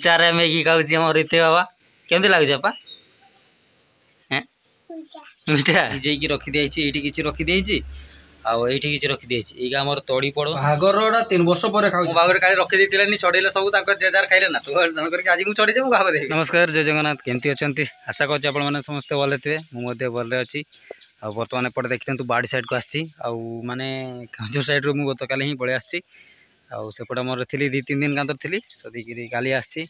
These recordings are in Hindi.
चार मैगी खाऊ रीति बाबा कमी लगुचपा जी रखी ये रखी दी खाऊ कल सब जेजार खाइले नमस्कार जय जगन्नाथ कमी अच्छा आशा करें समस्त भले थे मुझे भले अच्छी बर्तमान एपटे देखते बाड़ी सैड को आसी आने खाजर सैड्रु गत ही पलि आसी आपटे मोर थी दी तीन दिन गांधर थी सदी गाली आसी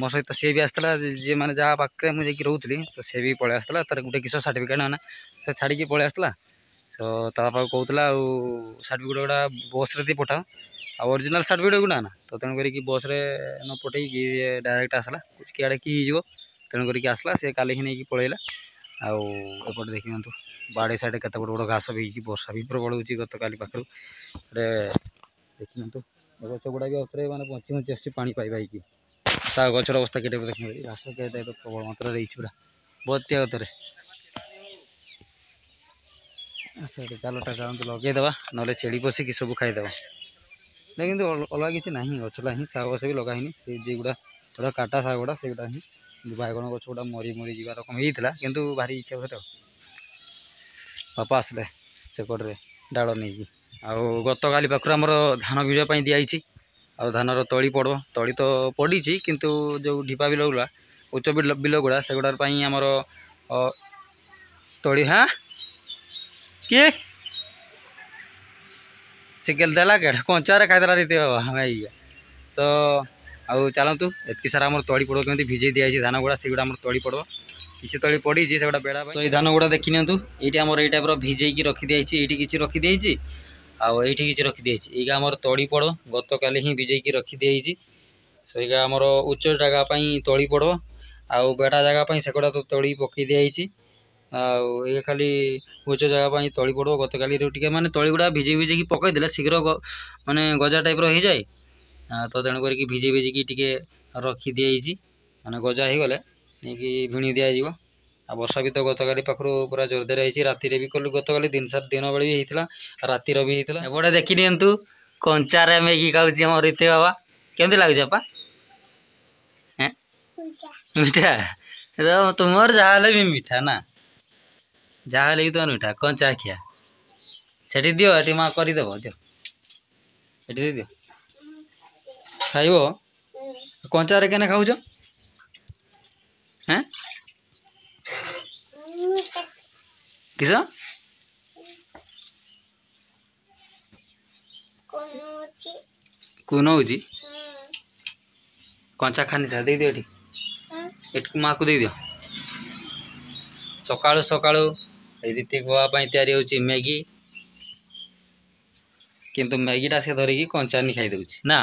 मो सहित सी भी आसाला जी मैंने जहाँ पाखे मुझे रोली तो सी भी पलि आसाला तर गोटे किशोर सार्टिफिकेट ना से छाड़ी पलि आसाला सो ता कहला सार्टिफिकेट गुटा बस रे पठाओ आरजिनाल ओरिजिनाल सार्टिफिकेट गुटा ना तो तेणुक बस न पठे कि डायरेक्ट आसला कुछ किआड़े तेणु तेणुक आसला सी का नहीं पलैला आउटे देखी बाड़े सैड के बड़ बड़ घास भी बर्षा भी प्रबल हो गत काली पाखे ଦେଖିନାନ୍ତୁ ଗଛ ଗୁଡ଼ାକ ଉପରେ ମାନେ ବଞ୍ଚି ବଞ୍ଚି ଆସୁଛି ପାଣି ପାଇବା ହେଇକି ତା ଗଛର ଅବସ୍ଥା କେତେ ଦେଖିବେ ଘାସ କେତେ ଏବେ ପ୍ରବଳ ମାତ୍ରାରେ ହେଇଛି ପୁରା ବତ୍ୟା ଗତରେ ସେଇଠି ଜାଲଟା ଚାଲନ୍ତୁ ଲଗେଇଦେବା ନହେଲେ ଛେଳି ପଶିକି ସବୁ ଖାଇଦେବା ନା କିନ୍ତୁ ଅଲଗା କିଛି ନାହିଁ ଗଛଟା ହିଁ ଶାଗ ଗଛ ବି ଲଗା ହେଇନି ସେ ଯେଗୁଡ଼ା ପୁରା କାଟା ଶାଗ ଗୁଡ଼ା ସେଗୁଡ଼ା ହିଁ ବାଇଗଣ ଗଛ ଗୁଡ଼ା ମରି ମରି ଯିବା ରକମ ହେଇଥିଲା କିନ୍ତୁ ଭାରି ଇଚ୍ଛା ଘରେ ଆଉ ବାପା ଆସିଲେ ସେପଟରେ ଡାଳ ନେଇକି आ गत काली पाखर धान बीजापी दिखाई धान तली पड़ तली तो पड़ी किंतु जो ढीपा बिल गुड़ा उच्च बिल गुड़ा से गुडाराई आम तली हाँ किए सिकेल देला के कंचार खाईदेला रीति भाई तो आउ चलतु एतक सारा आम तली पड़ो कमी भिजे दिखाई धान गुड़ा से गुड़ा तली पड़ किसी तली पड़ी से बेड़ा तो ये धान गुड़ा देखी नि टाइप्र भिजेक रखी दी ये किसी रखी दे ଆଉ ଏଇଠି କିଛି ରଖିଦେଇଛି ଏଇଗା ଆମର ତଳି ପଡ଼ ଗତକାଲି ହିଁ ବିଜେଇକି ରଖିଦେଇଛି ସେଇଗା ଆମର ଉଚ୍ଚ ଜାଗା ପାଇଁ ତଳି ପଡ଼ ଆଉ ବେଡ଼ା ଜାଗା ପାଇଁ ସେଗୁଡ଼ା ତ ତଳି ପକାଇ ଦିଆଯାଇଛି ଆଉ ଇଏ ଖାଲି ଉଚ୍ଚ ଜାଗା ପାଇଁ ତଳି ପଡ଼ିବ ଗତକାଲି ଟିକେ ମାନେ ତଳି ଗୁଡ଼ା ଭିଜେଇ ଭିଜେଇକି ପକାଇଦେଲେ ଶୀଘ୍ର ମାନେ ଗଜା ଟାଇପ୍ର ହେଇଯାଏ ତ ତେଣୁ କରିକି ଭିଜେଇ ଭିଜିକି ଟିକେ ରଖିଦିଆଯାଇଛି ମାନେ ଗଜା ହେଇଗଲେ ନେଇକି ଭିଣି ଦିଆଯିବ बर्षा भी तो गत काली पाखु पूरा जोरदार रही राति कल गत काली दिन सारा दिन बेल भी होता रात भी होता है एपटे देखी नि कंचार मेगी खाऊ रीति बाबा कमी लगुच बापा मीठा तुम जहाँ भी मीठा ना जहाँ भी तुम मीठा कंचा खिया से दिखी माँ करदेव दि दे दि खाइब कंचार कने खाऊ किसा कौन होजी कंचा खानी था दे दियो ठी ଏଠିକୁ ମାଆକୁ ଦେଇଦିଅ ସକାଳୁ ସକାଳୁ ରୀତିକ ବାବା ପାଇଁ ତିଆରି ହେଉଛି ମ୍ୟାଗି କିନ୍ତୁ ମ୍ୟାଗିଟା ସେ ଧରିକି କଞ୍ଚାନି ଖାଇଦେଉଛି ନା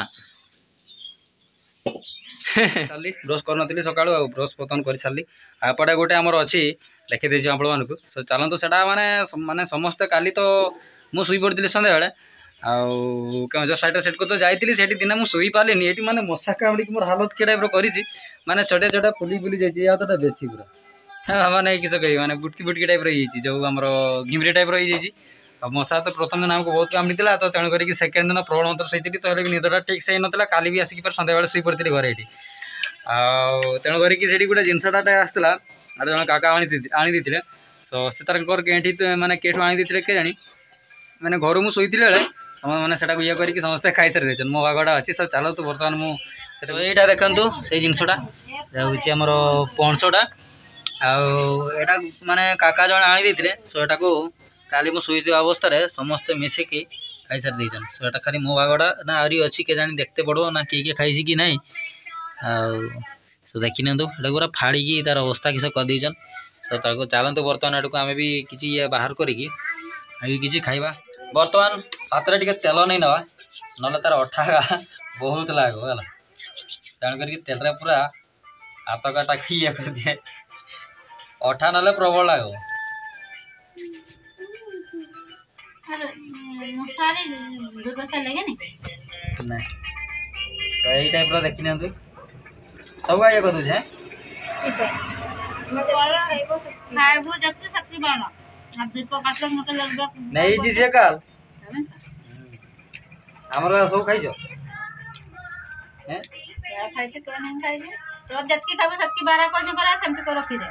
ସାରିଲି ବ୍ରସ୍ କରିନଥିଲି ସକାଳୁ ଆଉ ବ୍ରସ୍ ପତନ କରିସାରିଲି ଏପଟେ ଗୋଟେ ଆମର ଅଛି ଲେଖିଦେଇଛି ଆପଣମାନଙ୍କୁ ସୋ ଚାଲନ୍ତୁ ସେଇଟା ମାନେ ମାନେ ସମସ୍ତେ କାଲି ତ ମୁଁ ଶୋଇ ପଡ଼ିଥିଲି ସନ୍ଧ୍ୟାବେଳେ ଆଉ କେଉଁଝର ସାଇଡ଼୍ରେ ସେଠକୁ ତ ଯାଇଥିଲି ସେଠି ଦିନେ ମୁଁ ଶୋଇପାରିଲିନି ଏଠି ମାନେ ମଶା କାମୁଡ଼ିକି ମୋର ହାଲତ କି ଟାଇପ୍ର କରିଛି ମାନେ ଛୋଟିଆ ଛୋଟିଆ ଫୁଲି ଫୁଲି ଯାଇଛି ଆଉ ତଟା ବେଶୀ ପୁରା ମାନେ କିସ କହିବି ମାନେ ବୁଟକି ବୁଟକି ଟାଇପ୍ର ହେଇଯାଇଛି ଯେଉଁ ଆମର ଘିମିରି ଟାଇପ୍ର ହେଇଯାଇଛି ମଶା ତ ପ୍ରଥମ ଦିନ ଆମକୁ ବହୁତ କାମିଥିଲା ତ ତେଣୁ କରିକି ସେକେଣ୍ଡ ଦିନ ପ୍ରବଳ ମନ୍ତ୍ର ଶୋଇଥିଲି ତ ହେଲେ ବି ନିଦଟା ଠିକ୍ ସେ ହେଇନଥିଲା କାଲି ବି ଆସିକି ପରେ ସନ୍ଧ୍ୟାବେଳେ ଶୋଇ ପଡ଼ିଥିଲି ଘରେ ଏଇଠି ଆଉ ତେଣୁ କରିକି ସେଇଠି ଗୋଟେ ଜିନିଷଟା ଆସିଥିଲା ଆଉ ଜଣେ କାକା ଆଣି ଆଣିଦେଇଥିଲେ ସୋ ସେ ତାଙ୍କର କେଉଁଠି ମାନେ କେଉଁଠୁ ଆଣିଦେଇଥିଲେ କେଜାଣି ମାନେ ଘରୁ ମୁଁ ଶୋଇଥିଲି ବେଳେ ସମସ୍ତେ ସେଟାକୁ ଇଏ କରିକି ସମସ୍ତେ ଖାଇଥାରି ଦେଇଛନ୍ତି ମୋ ବାଘଟା ଅଛି ସାର୍ ଚାଲନ୍ତୁ ବର୍ତ୍ତମାନ ମୁଁ ସେଟା ଏଇଟା ଦେଖନ୍ତୁ ସେଇ ଜିନିଷଟା ହେଉଛି ଆମର ପଣସଟା ଆଉ ଏଇଟା ମାନେ କାକା ଜଣେ ଆଣିଦେଇଥିଲେ ସୋ ଏଇଟାକୁ কালি মু শুয়ে অবস্থায় সমস্ত মিশিকি খাইসারি দিয়েছেন সেটা খালি মো ভাগটা না আহরি অছি কে জানি দেখতে পড়ব না কে কে খাইছি কি নাই ଆଉ ସେ ଦେଖିନିଅନ୍ତୁ ଏଇଟା ପୁରା ଫାଡ଼ିକି ତା'ର ଅବସ୍ଥା କିସ କରିଦେଇଛନ୍ ସେ ତାକୁ ଚାଲନ୍ତୁ ବର୍ତ୍ତମାନ ଏଠାକୁ ଆମେ ବି କିଛି ଇଏ ବାହାର କରିକି ଆମେ କିଛି ଖାଇବା ବର୍ତ୍ତମାନ ଭାତରେ ଟିକେ ତେଲ ନେଇ ନେବା ନହେଲେ ତା'ର ଅଠା ବହୁତ ଲାଗିବ ହେଲା ତେଣୁ କରିକି ତେଲରେ ପୁରା ହାତ କାଟା ଇଏ କରିଦିଏ ଅଠା ନହେଲେ ପ୍ରବଳ ଲାଗିବ ମଶାରେ ଦୁର୍ବାସା ଲାଗେନି ନାଇଁ ତ ଏଇ ଟାଇପ୍ର ଦେଖିନିଅନ୍ତୁ ସବୁ ଆଜ୍ଞା କରିଦେଉଛେ ନେଇଛି ସେ କାଲ ଆମର ସବୁ ଖାଇଛ ଖାଇଛ ତୋର ଯେତିକି ଖାଇବୁ ସେତିକି ବାହାର କରିଛୁ ପରା ସେମିତି କରି ରଖିଦେ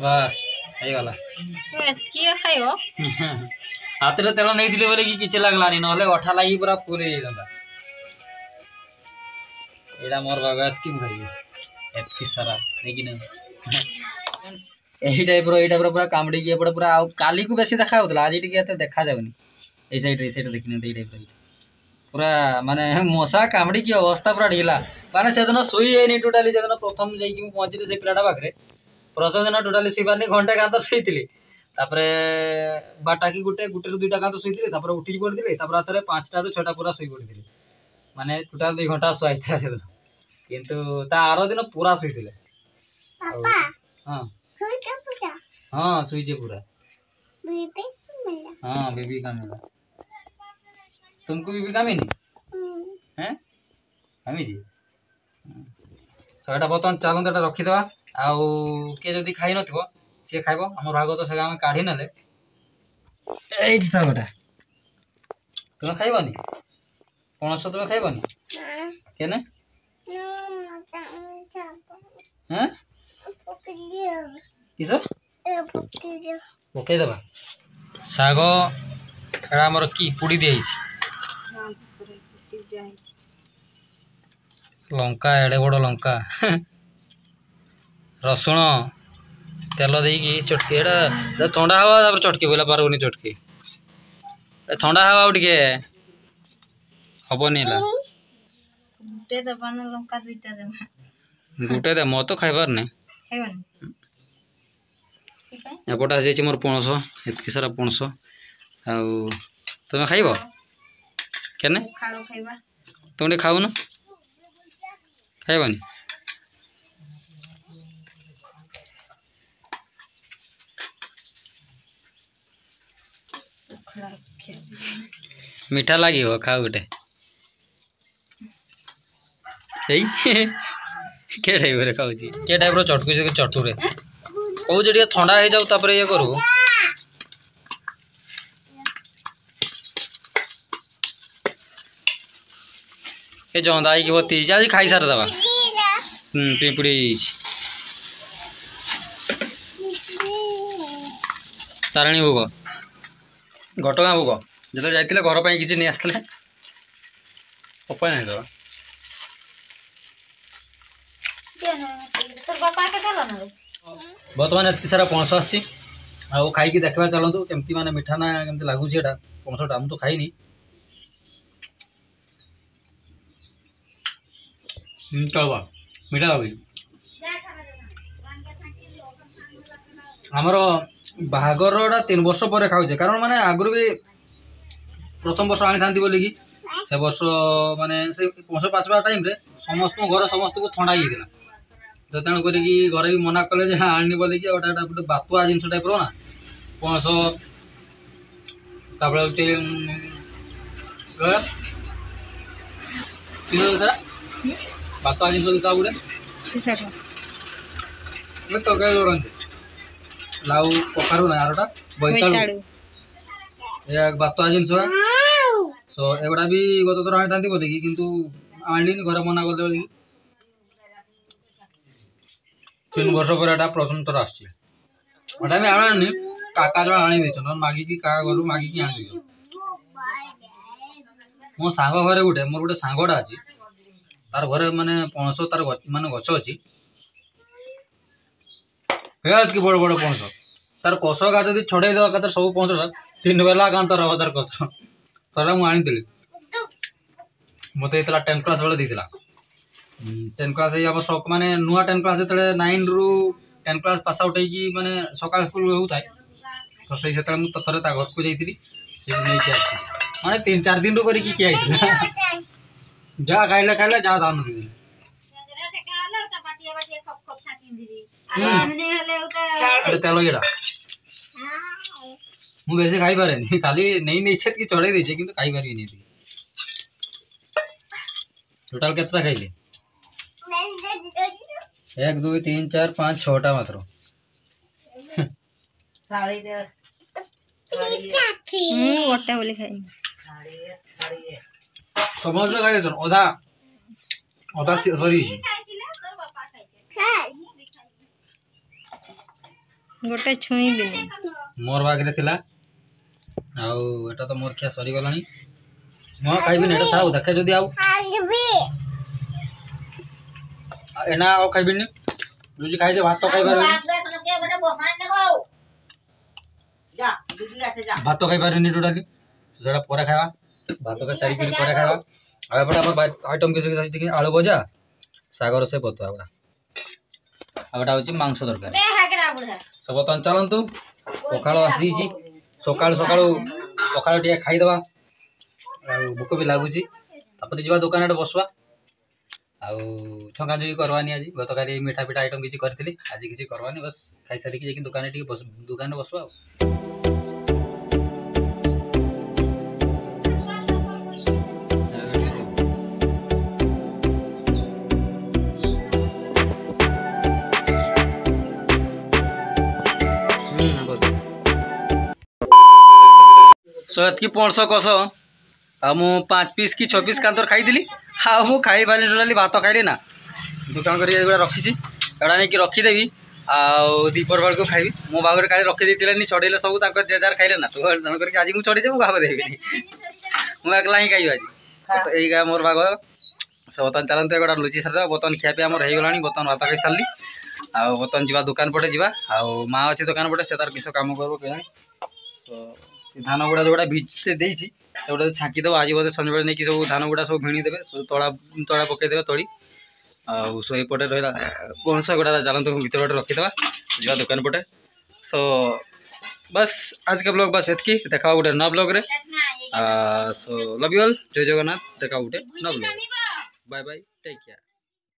बस यही वाला की खाई हो हाथ रे तेल नहीं दिले बोले की किछ लागलानी नले ओठा लागी पूरा पूरी एकदम एडा मोर बगत की मुरी एत की सारा लेकिन एही टाइप रो एटा पूरा कामडी के पूरा काली को बेसी देखा होतला आज इ के देखा जाउनी ए साइड रे साइड देखिन दे टाइप रे पूरा माने मोसा कामडी की अवस्था पूरा ढीला माने सेदन सुई एनी टोटली जेदन प्रथम जाई कि पहुंचले से पिलाडा बाकरे ରଜ ଦିନ ଟୋଟାଲି ଶୋଇପାରିନି ଘଣ୍ଟେ କାନ୍ତ ଶୋଇଥିଲି ତାପରେ ବାରଟାକି ଗୋଟେ ଗୋଟେରୁ ଦୁଇଟା କାନ୍ତ ଶୋଇଥିଲି ତାପରେ ଉଠିକି ପଡ଼ିଥିଲି ତାପରେ ଆଉଥରେ ପାଞ୍ଚଟାରୁ ଛଅଟା ପୁରା ଶୋଇ ପଡ଼ିଥିଲି ମାନେ ଟୋଟାଲ ଦୁଇ ଘଣ୍ଟା ଶୁଆ ହେଇଥିଲା ସେଦିନ କିନ୍ତୁ ତା ଆର ଦିନ ପୁରା ଶୋଇଥିଲେ ହଁ ହଁ ଶୋଇଛି ପୁରା ହଁ ବେବି କାମିଲା तुमको भी विटामिन है हमी जी सो एटा बर्तमान चालू एटा रखीदे ଆଉ କିଏ ଯଦି ଖାଇନଥିବ ସିଏ ଖାଇବ ଆମ ଭାଗବତ ଶାଖା ଆମେ କାଢ଼ି ନେଲେ ଏଇଠି ଥାଉ ତୁମେ ଖାଇବନି ପଣସ ତୁମେ ଖାଇବନି କେନେ କିସ ପକେଇଦେବା ଶାଗ ଏଟା ଆମର କି ପୋଡ଼ି ଦିଆହେଇଛି ଲଙ୍କା ଏଡ଼େ ବଡ଼ ଲଙ୍କା रसुण तेल देक चटकी थंडा हवा तर चटकी बोला पार नहीं चटकी थंडा हवा टे हबन गोटे दे मत तो खाई आज मोर पणस इतक सारा पणस आमें खाइब कने तुम खाऊन खाइबानी मीठा लगे खाओ गोटे के चटुरे थंडा हो जाऊ तापर ये करू ये जंदा ही बती आज खाई सारे दबा हम्म, पिंपुड़ी तारिणी भोग ଘଟଗାଁ ଭୋଗ ଯେତେବେଳେ ଯାଇଥିଲେ ଘର ପାଇଁ କିଛି ନେଇ ଆସିଥିଲେ ପପା ନାହିଁ ତର ବର୍ତ୍ତମାନ ଏତିକି ସାରା ପଣସ ଆସିଛି ଆଉ ଖାଇକି ଦେଖିବା ଚାଲନ୍ତୁ କେମିତି ମାନେ ମିଠା ନା କେମିତି ଲାଗୁଛି ଏଇଟା ପଣସଟା ମୁଁ ତ ଖାଇନି ଚଳବା ମିଠା ଲାଗୁଛି ଆମର ବାହାଘର ବାହାଘରଟା ତିନି ବର୍ଷ ପରେ ଖାଉଛେ କାରଣ ମାନେ ଆଗରୁ ବି ପ୍ରଥମ ବର୍ଷ ଆଣିଥାନ୍ତି ବୋଲିକି ସେ ବର୍ଷ ମାନେ ସେ ବର୍ଷ ପାଚିବା ଟାଇମରେ ସମସ୍ତଙ୍କ ଘର ସମସ୍ତଙ୍କୁ ଥଣ୍ଡା ହେଇଯାଇଥିଲା ତ ତେଣୁ କରିକି ଘରେ ବି ମନା କଲେ ଯେ ହଁ ଆଣିନି ବୋଲିକି ଗୋଟେ ଗୋଟେ ଗୋଟେ ବାପୁଆ ଜିନିଷ ଟାଇପ୍ର ନା ପଣସ ତାପରେ ହେଉଛି ବାତୁଆ ଜିନିଷ ତ ଗୋଟେ ତରକାରୀ ଲଡ଼ନ୍ତି লাউ କଖାରୁ ନା ଆରଟା ବୋଇତାଳୁ ଏ ବାତୁଆ ଜିନିଷ ତ ଏଗୁଡ଼ା ବି ଗତ ଥର ଆଣିଥାନ୍ତି ବୋଲିକି କିନ୍ତୁ ଆଣିଲିନି ଘରେ ମନା କଲେ ବୋଲିକି ତିନି ବର୍ଷ ପରେ ଏଇଟା ପ୍ରଥମ ଥର ଆସିଛି ଏଇଟା ବି ଆଣିନି କାକା ଜଣେ ଆଣି ଦେଇଛନ୍ତି ମାଗିକି କାହା ଘରୁ ମାଗିକି ଆଣିବି ମୋ ସାଙ୍ଗ ଘରେ ଗୋଟେ ମୋର ଗୋଟେ ସାଙ୍ଗଟା ଅଛି ତାର ଘରେ ମାନେ ପଣସ ତାର ମାନେ ଗଛ ଅଛି फेल कि बड़ बड़ पहुँच तार कस गा छड़े दवा कथा सब पहुँच तीन बेला गाँ तर तार कस तर मुझे मत टेन क्लास बेले टेन क्लास मानते नुआ टेन क्लास जितने नाइन रु टेन क्लास पास आउट हो मैंने सका स्कूल होता है तो सही से थे घर को जाती मैंने तीन चार दिन रू कर जहाँ खाइले खाइले जहाँ धान अरे तेल गेड़ा ମୁଁ ବେଶୀ ଖାଇପାରେନି ଖାଲି ନେଇ ନେଇ ସେତିକି ଚଢ଼େଇ ଦେଇଛି କିନ୍ତୁ ଖାଇପାରିବିନି ଏତିକି ଟୋଟାଲ କେତେଟା ଖାଇଲେ ଏକ ଦୁଇ ତିନି ଚାରି ପାଞ୍ଚ ଛଅଟା ମାତ୍ର ଗୋଟେ ବୋଲି ଖାଇବି ସମସ୍ତେ ଖାଇଦେଉଛନ୍ତି ଅଧା ଅଧା ସରିଯାଇଛି गोटे छुई भी नहीं मोर बागरे थिला आउ एटा तो मोर ख्या सरी गलानी म खाइ बिन एटा थाउ देखे जदी आउ एना आउ खाइ बिन जुजी खाइ जे भात तो खाइ परबे जा जुजी आसे जा भात तो खाइ परनी जडा पोरा खावा भात तो सरी कर पोरा खावा आ एपटा आपर आइटम के सके आलू भजा सागर से बतवा आ एटा होची मांस तरकारी ସବୁ ବର୍ତ୍ତମାନ ଚାଲନ୍ତୁ ପଖାଳ ଆସିଯାଇଛି ସକାଳୁ ସକାଳୁ ପଖାଳ ଟିକେ ଖାଇଦେବା ଆଉ ଭୋକ ବି ଲାଗୁଛି ତାପରେ ଯିବା ଦୋକାନ ଆଡ଼େ ବସିବା ଆଉ ଛଙ୍କାଛଙ୍କି କରବାନି ଆଜି ଗତକାଲି ମିଠା ପିଠା ଆଇଟମ୍ କିଛି କରିଥିଲି ଆଜି କିଛି କରବାନି ବସ୍ ଖାଇସାରିକି ଯାଇକି ଦୋକାନରେ ଟିକେ ଦୋକାନରେ ବସିବା ଆଉ सो ये पणस कस ଆଉ ମୁଁ ପାଞ୍ଚ ପିସ୍ କି ଛଅ ପିସ୍ କାନ୍ଦର ଖାଇଥିଲି ଆଉ ମୁଁ ଖାଇପାରିଲି ଟୋଟାଲି ଭାତ ଖାଇଲି ନା ଦୋକାନ କରିକି ଏଗୁଡ଼ା ରଖିଛି ଏଗୁଡ଼ା ନେଇକି ରଖିଦେବି ଆଉ ଦ୍ୱିପହର ବେଳକୁ ଖାଇବି ମୋ ବାହାଘରେ କାଲି ରଖିଦେଇଥିଲେନି ଛଡ଼େଇଲେ ସବୁ ତାଙ୍କ ଜେଜାର ଖାଇଲେ ନା ତୁ ଜଣ କରିକି ଆଜି ମୁଁ ଛଡ଼େଇଛି ମୁଁ କାହାକୁ ଦେବିନି ମୁଁ ଏକଲା ହିଁ ଖାଇବି ଆଜି ଏଇଗା ମୋର ବାଘ ସେ ବର୍ତ୍ତମାନ ଚାଲନ୍ତୁ ଏଗୁଡ଼ା ଲୁଚି ସାରିଦେବା ବର୍ତ୍ତମାନ ଖିଆପିଆ ଆମର ହେଇଗଲାଣି ବର୍ତ୍ତମାନ ଭାତ ଖାଇସାରିଲି ଆଉ ବର୍ତ୍ତମାନ ଯିବା ଦୋକାନ ପଟେ ଯିବା ଆଉ ମା ଅଛି ଦୋକାନ ପଟେ ସେ ତାର କିସ କାମ କରିବ କେଜାଣି ତ ধান গুড়া ଯେଉଁଟା ଭିଜିତେ ଦେଇଛି ସେଗୁଡ଼ା ଛାଙ୍କି ଦେବ ଆଜି ବୋଧେ ସଞ୍ଜବେଳେ ନେଇକି ସବୁ ଧାନ ଗୁଡ଼ା ସବୁ ଭିଣି ଦେବେ ସବୁ ତଳା ତଳା ପକାଇଦେବେ ତଳି ଆଉ ସୋ ଏପଟେ ରହିଲା ପଣସ ଗୁଡ଼ା ଚାଲନ୍ତୁ ଭିତର ପଟେ ରଖିଦେବା ଯିବା ଦୋକାନ ପଟେ ସୋ ବାସ୍ ଆଜିକା ବ୍ଲଗ୍ ବାସ୍ ଏତିକି ଦେଖା ଗୋଟେ ନୂଆ ବ୍ଲଗ୍ରେ so love you all Jai Jagannath ଦେଖା ଗୋଟେ ନୂଆ blog bye bye take care